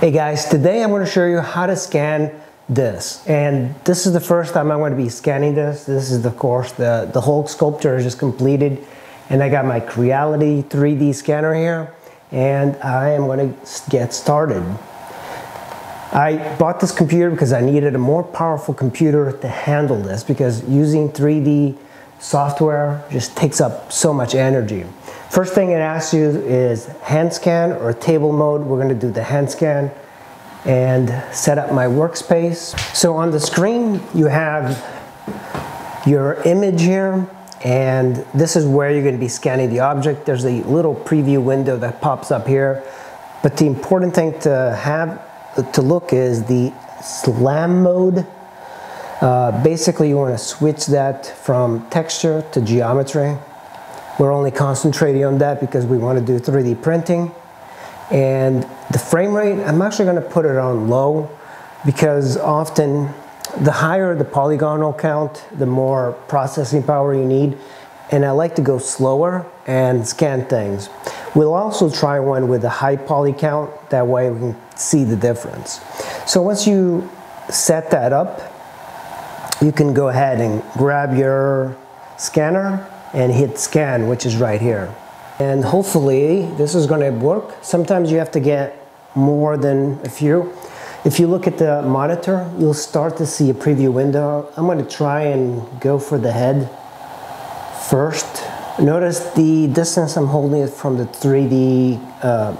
Hey guys, today I'm going to show you how to scan this. And this is the first time I'm going to be scanning this. This is of course the, the Hulk sculpture is just completed and I got my Creality 3D scanner here and I am going to get started. I bought this computer because I needed a more powerful computer to handle this because using 3D software just takes up so much energy. First thing it asks you is hand scan or table mode. We're going to do the hand scan and set up my workspace. So on the screen you have your image here and this is where you're going to be scanning the object. There's a little preview window that pops up here but the important thing to have to look is the slam mode. Uh, basically you want to switch that from texture to geometry. We're only concentrating on that because we want to do 3D printing. And the frame rate, I'm actually going to put it on low because often the higher the polygonal count, the more processing power you need. And I like to go slower and scan things. We'll also try one with a high poly count, that way we can see the difference. So once you set that up, you can go ahead and grab your scanner and hit scan, which is right here. And hopefully this is gonna work. Sometimes you have to get more than a few. If you look at the monitor, you'll start to see a preview window. I'm gonna try and go for the head first. Notice the distance I'm holding it from the 3D uh,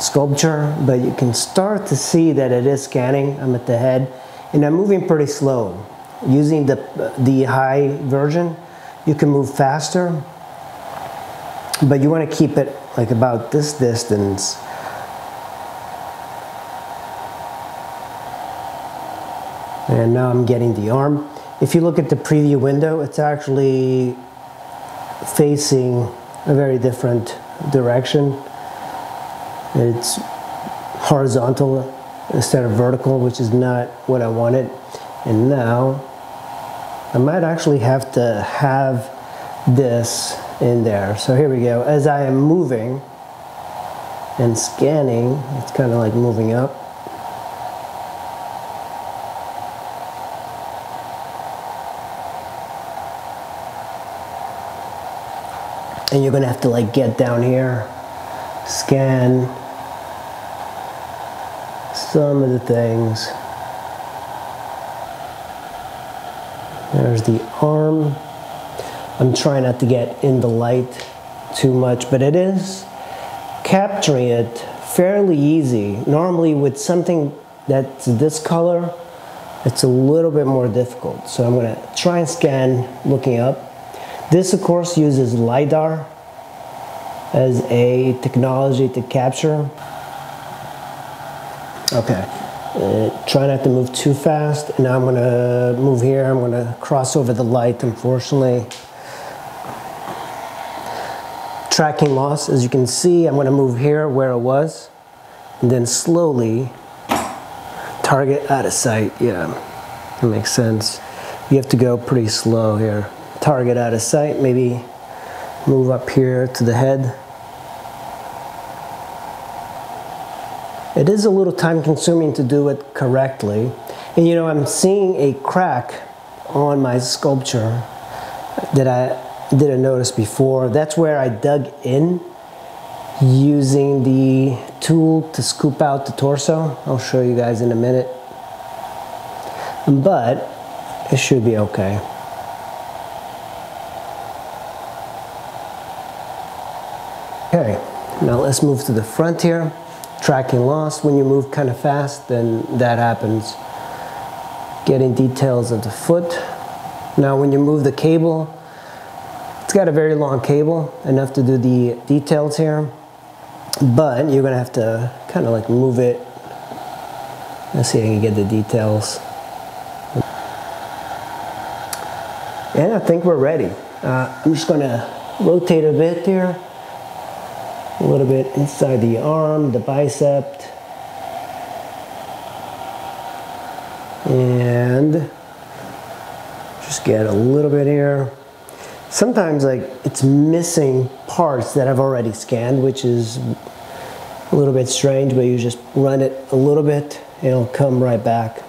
sculpture, but you can start to see that it is scanning. I'm at the head, and I'm moving pretty slow. Using the, the high version, you can move faster, but you want to keep it like about this distance. And now I'm getting the arm. If you look at the preview window, it's actually facing a very different direction. It's horizontal instead of vertical, which is not what I wanted. And now I might actually have to have this in there. So here we go. As I am moving and scanning, it's kind of like moving up. And you're gonna have to like get down here, scan, some of the things. There's the arm. I'm trying not to get in the light too much, but it is capturing it fairly easy. Normally with something that's this color, it's a little bit more difficult. So I'm gonna try and scan looking up. This of course uses LiDAR as a technology to capture Okay. Uh, try not to move too fast. Now I'm going to move here. I'm to cross over the light, unfortunately. Tracking loss, as you can see, I'm going to move here where it was. And then slowly target out of sight. Yeah, that makes sense. You have to go pretty slow here. Target out of sight, maybe move up here to the head. It is a little time consuming to do it correctly. And you know, I'm seeing a crack on my sculpture that I didn't notice before. That's where I dug in using the tool to scoop out the torso. I'll show you guys in a minute. But it should be okay. Okay, now let's move to the front here tracking loss. When you move kind of fast, then that happens. Getting details of the foot. Now when you move the cable, it's got a very long cable, enough to do the details here. But you're gonna have to kind of like move it. Let's see if I can get the details. And I think we're ready. Uh, I'm just gonna rotate a bit here a little bit inside the arm, the bicep, and just get a little bit here. Sometimes like it's missing parts that I've already scanned, which is A little bit strange, but you just run it a little bit it'll come right back.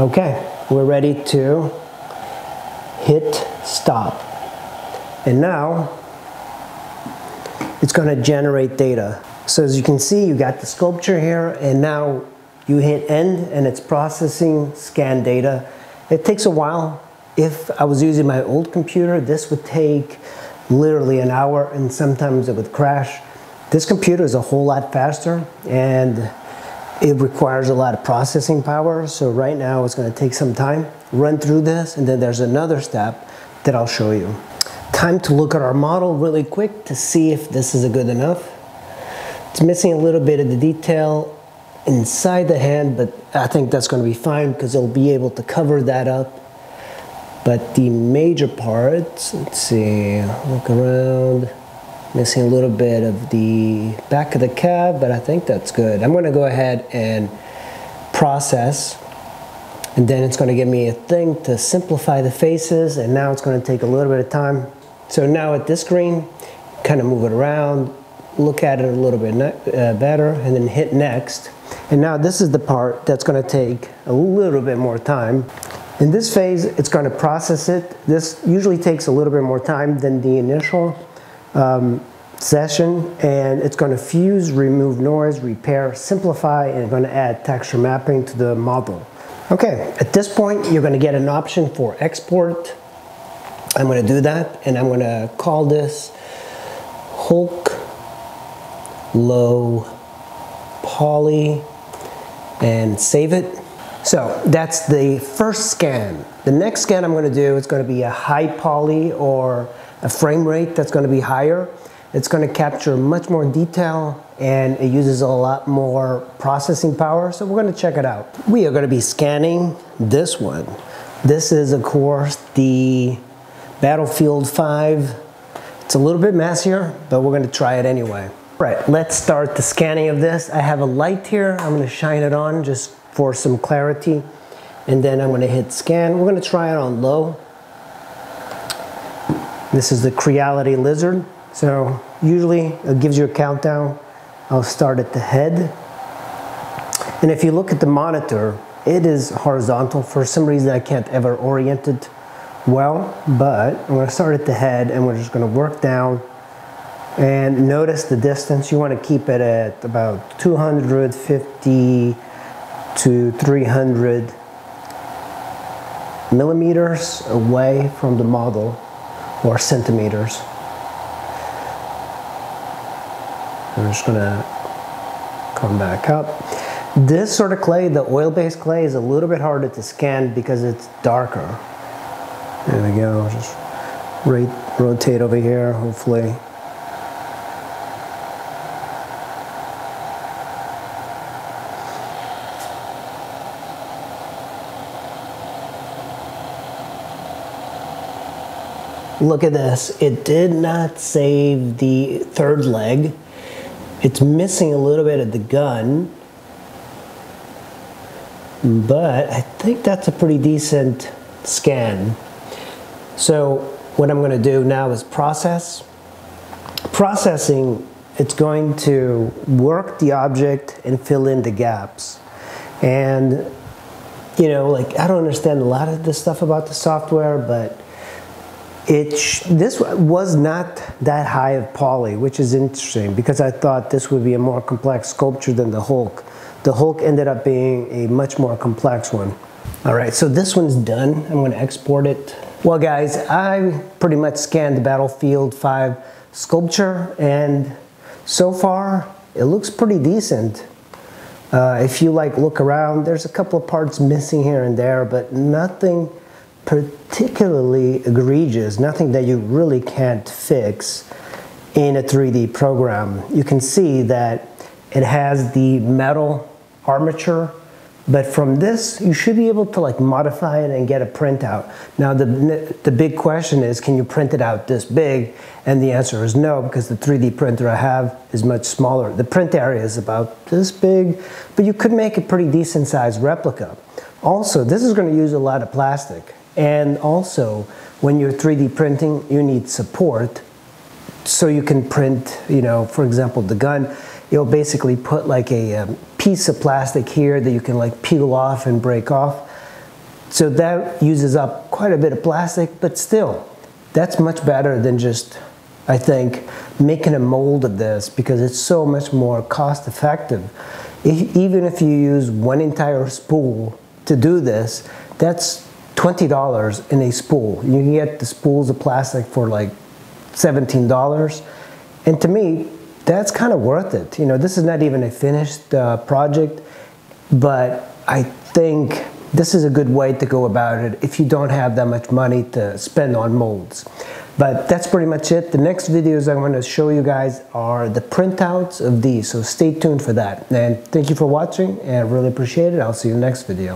Okay, we're ready to hit stop. And now it's going to generate data. So as you can see, you got the sculpture here and now you hit end and it's processing scan data. It takes a while. If I was using my old computer, this would take literally an hour and sometimes it would crash. This computer is a whole lot faster and it requires a lot of processing power. So right now it's gonna take some time, run through this, and then there's another step that I'll show you. Time to look at our model really quick to see if this is good enough. It's missing a little bit of the detail inside the hand, but I think that's gonna be fine because it'll be able to cover that up. But the major parts, let's see, look around. Missing a little bit of the back of the cab, but I think that's good. I'm gonna go ahead and process and then it's gonna give me a thing to simplify the faces and now it's gonna take a little bit of time. So now at this screen, kind of move it around, look at it a little bit uh, better and then hit next. And now this is the part that's gonna take a little bit more time. In this phase, it's gonna process it. This usually takes a little bit more time than the initial um, session and it's going to fuse, remove noise, repair, simplify, and going to add texture mapping to the model. Okay, at this point you're going to get an option for export. I'm going to do that and I'm going to call this Hulk Low Poly and save it. So that's the first scan. The next scan I'm going to do is going to be a high poly or a frame rate that's going to be higher. It's going to capture much more detail and it uses a lot more processing power. So we're going to check it out. We are going to be scanning this one. This is of course the Battlefield 5. It's a little bit messier, but we're going to try it anyway. Right, let's start the scanning of this. I have a light here. I'm going to shine it on just for some clarity. And then I'm going to hit scan. We're going to try it on low. This is the Creality Lizard. So usually it gives you a countdown. I'll start at the head. And if you look at the monitor, it is horizontal. For some reason I can't ever orient it well, but I'm gonna start at the head and we're just gonna work down and notice the distance. You wanna keep it at about 250 to 300 millimeters away from the model or centimeters. I'm just gonna come back up. This sort of clay, the oil-based clay, is a little bit harder to scan because it's darker. There we go, just rotate over here, hopefully. Look at this. It did not save the third leg. It's missing a little bit of the gun. But I think that's a pretty decent scan. So what I'm going to do now is process. Processing, it's going to work the object and fill in the gaps. And, you know, like I don't understand a lot of the stuff about the software, but it this was not that high of poly, which is interesting because I thought this would be a more complex sculpture than the Hulk. The Hulk ended up being a much more complex one. All right, so this one's done. I'm gonna export it. Well guys, I pretty much scanned the Battlefield 5 sculpture and so far it looks pretty decent. Uh, if you like look around, there's a couple of parts missing here and there, but nothing particularly egregious, nothing that you really can't fix in a 3D program. You can see that it has the metal armature But from this, you should be able to like modify it and get a printout. Now the, the big question is, can you print it out this big? And the answer is no, because the 3D printer I have is much smaller. The print area is about this big, but you could make a pretty decent sized replica. Also, this is gonna use a lot of plastic. And also, when you're 3D printing, you need support so you can print, you know, for example, the gun, you'll basically put like a um, piece of plastic here that you can like peel off and break off. So that uses up quite a bit of plastic, but still, that's much better than just, I think, making a mold of this because it's so much more cost effective. If, even if you use one entire spool to do this, that's $20 in a spool. You can get the spools of plastic for like $17. And to me, that's kind of worth it. You know, this is not even a finished uh, project, but I think this is a good way to go about it if you don't have that much money to spend on molds. But that's pretty much it. The next videos I'm going to show you guys are the printouts of these, so stay tuned for that. And thank you for watching, and I really appreciate it. I'll see you next video.